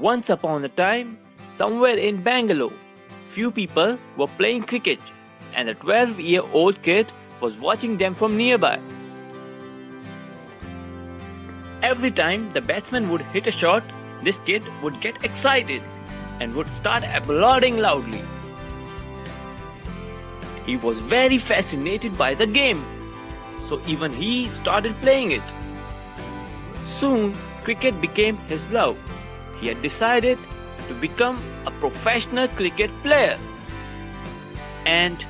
Once upon a time, somewhere in Bangalore, few people were playing cricket and a 12 year old kid was watching them from nearby. Every time the batsman would hit a shot, this kid would get excited and would start applauding loudly. He was very fascinated by the game, so even he started playing it. Soon, cricket became his love. He had decided to become a professional cricket player. And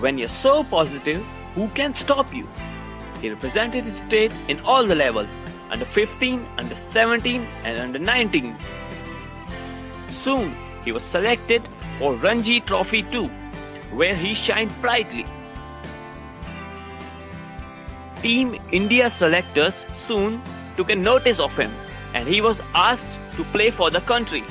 when you're so positive, who can stop you? He represented his state in all the levels under 15, under 17, and under 19. Soon, he was selected for Ranji Trophy 2, where he shined brightly. Team India selectors soon took a notice of him and he was asked to play for the country.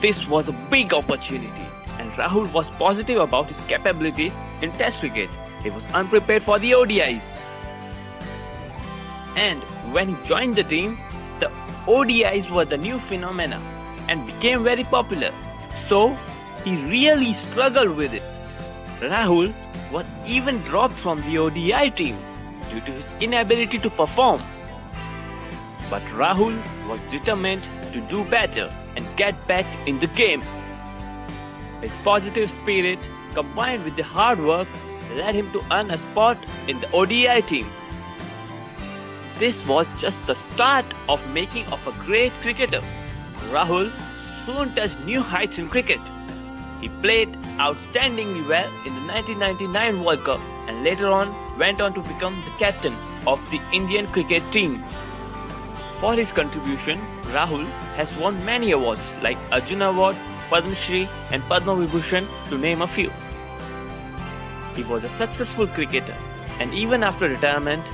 This was a big opportunity and Rahul was positive about his capabilities in Test cricket. He was unprepared for the ODIs. And when he joined the team, the ODIs were the new phenomena and became very popular. So he really struggled with it. Rahul was even dropped from the ODI team due to his inability to perform. But Rahul was determined to do better and get back in the game. His positive spirit combined with the hard work led him to earn a spot in the ODI team. This was just the start of making of a great cricketer. Rahul soon touched new heights in cricket. He played outstandingly well in the 1999 World Cup and later on went on to become the captain of the Indian cricket team. For his contribution, Rahul has won many awards like Arjuna Award, Padma Shri and Padma Vibhushan to name a few. He was a successful cricketer and even after retirement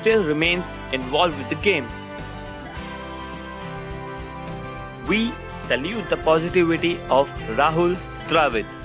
still remains involved with the game. We salute the positivity of Rahul Dravid.